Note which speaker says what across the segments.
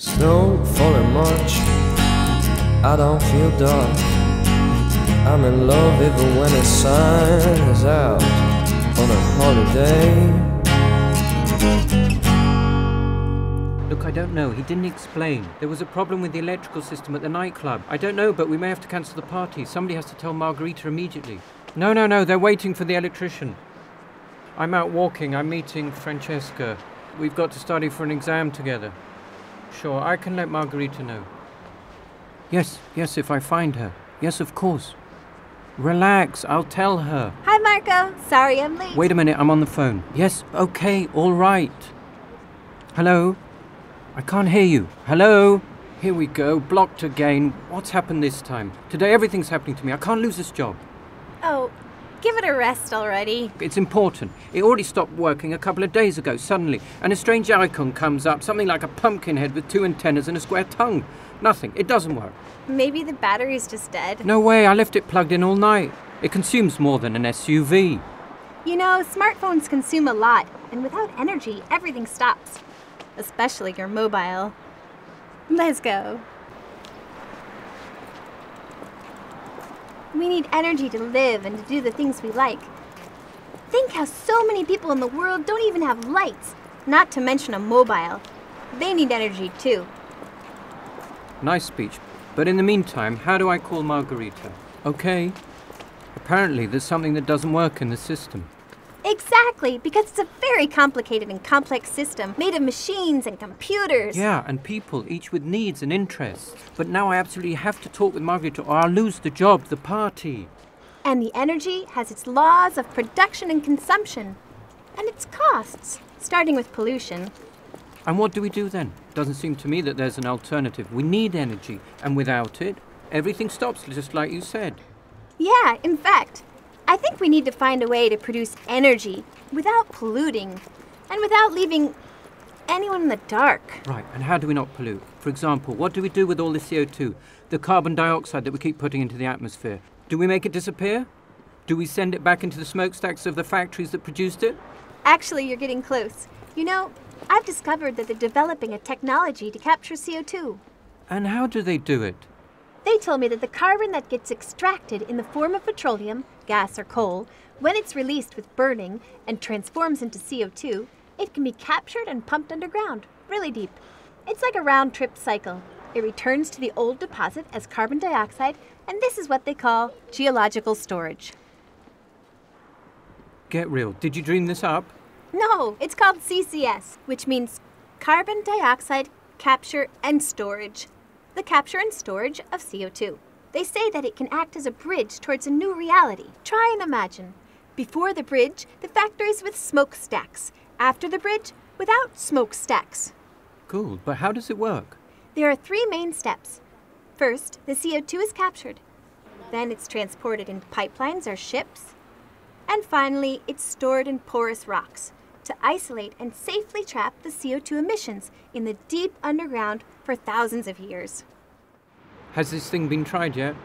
Speaker 1: snow falling much. I don't feel dark. I'm in love even when the sun is out on a holiday.
Speaker 2: Look, I don't know. He didn't explain. There was a problem with the electrical system at the nightclub. I don't know, but we may have to cancel the party. Somebody has to tell Margarita immediately. No, no, no. They're waiting for the electrician. I'm out walking. I'm meeting Francesca. We've got to study for an exam together. Sure, I can let Margarita know. Yes, yes, if I find her. Yes, of course. Relax, I'll tell her.
Speaker 3: Hi, Marco. Sorry I'm late.
Speaker 2: Wait a minute, I'm on the phone. Yes, okay, all right. Hello? I can't hear you. Hello? Here we go, blocked again. What's happened this time? Today everything's happening to me. I can't lose this job.
Speaker 3: Oh, give it a rest already.
Speaker 2: It's important. It already stopped working a couple of days ago, suddenly, and a strange icon comes up, something like a pumpkin head with two antennas and a square tongue. Nothing. It doesn't work.
Speaker 3: Maybe the battery's just dead.
Speaker 2: No way, I left it plugged in all night. It consumes more than an SUV.
Speaker 3: You know, smartphones consume a lot, and without energy, everything stops. Especially your mobile. Let's go. We need energy to live and to do the things we like. Think how so many people in the world don't even have lights, not to mention a mobile. They need energy too.
Speaker 2: Nice speech. But in the meantime, how do I call Margarita? Okay. Apparently, there's something that doesn't work in the system.
Speaker 3: Exactly, because it's a very complicated and complex system made of machines and computers.
Speaker 2: Yeah, and people, each with needs and interests. But now I absolutely have to talk with Margarita or I'll lose the job, the party.
Speaker 3: And the energy has its laws of production and consumption, and its costs, starting with pollution.
Speaker 2: And what do we do then? Doesn't seem to me that there's an alternative. We need energy, and without it, everything stops, just like you said.
Speaker 3: Yeah, in fact, I think we need to find a way to produce energy without polluting and without leaving anyone in the dark.
Speaker 2: Right, and how do we not pollute? For example, what do we do with all the CO2, the carbon dioxide that we keep putting into the atmosphere? Do we make it disappear? Do we send it back into the smokestacks of the factories that produced it?
Speaker 3: Actually, you're getting close. You know, I've discovered that they're developing a technology to capture CO2.
Speaker 2: And how do they do it?
Speaker 3: They told me that the carbon that gets extracted in the form of petroleum, gas, or coal, when it's released with burning and transforms into CO2, it can be captured and pumped underground, really deep. It's like a round trip cycle. It returns to the old deposit as carbon dioxide, and this is what they call geological storage.
Speaker 2: Get real. Did you dream this up?
Speaker 3: No, it's called CCS, which means carbon dioxide capture and storage. The capture and storage of CO2. They say that it can act as a bridge towards a new reality. Try and imagine. Before the bridge, the factories with smokestacks. After the bridge, without smokestacks.
Speaker 2: Cool, but how does it work?
Speaker 3: There are three main steps. First, the CO2 is captured. Then it's transported in pipelines or ships. And finally, it's stored in porous rocks to isolate and safely trap the CO2 emissions in the deep underground for thousands of years.
Speaker 2: Has this thing been tried yet?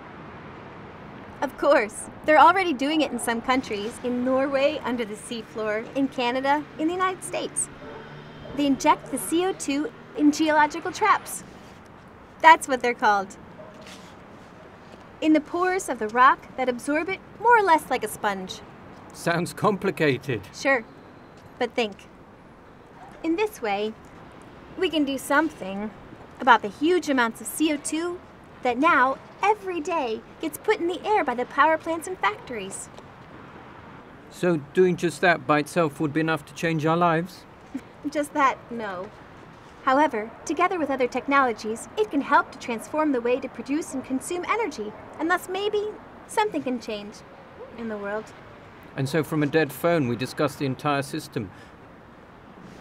Speaker 3: Of course, they're already doing it in some countries in Norway, under the seafloor, in Canada, in the United States. They inject the CO2 in geological traps. That's what they're called. In the pores of the rock that absorb it more or less like a sponge.
Speaker 2: Sounds complicated.
Speaker 3: Sure, but think. In this way, we can do something about the huge amounts of CO2 that now, every day, gets put in the air by the power plants and factories.
Speaker 2: So, doing just that by itself would be enough to change our lives?
Speaker 3: Just that, no. However, together with other technologies, it can help to transform the way to produce and consume energy, and thus maybe something can change in the world.
Speaker 2: And so, from a dead phone, we discuss the entire system.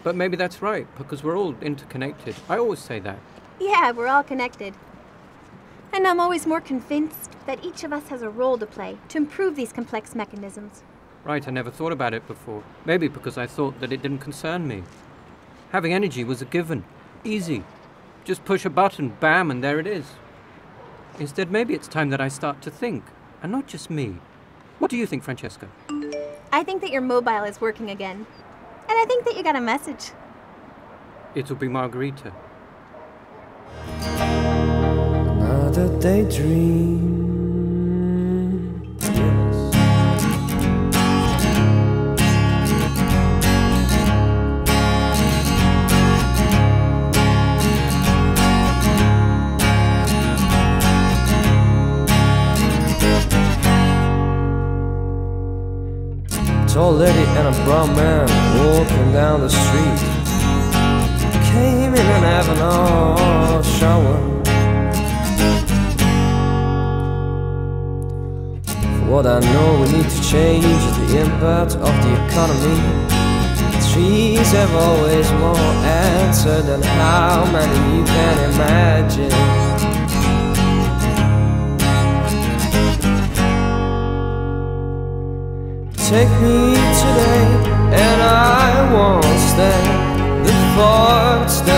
Speaker 2: But maybe that's right, because we're all interconnected. I always say that.
Speaker 3: Yeah, we're all connected. And I'm always more convinced that each of us has a role to play to improve these complex mechanisms.
Speaker 2: Right, I never thought about it before. Maybe because I thought that it didn't concern me. Having energy was a given. Easy. Just push a button, bam, and there it is. Instead, maybe it's time that I start to think, and not just me. What do you think, Francesca?
Speaker 3: I think that your mobile is working again. And I think that you got a message.
Speaker 2: It'll be Margarita.
Speaker 1: Another daydream Tall lady and a brown man walking down the street. Came in and having a shower. For what I know we need to change the impact of the economy. Trees have always more answer than how many you can imagine. Take me I. The thoughts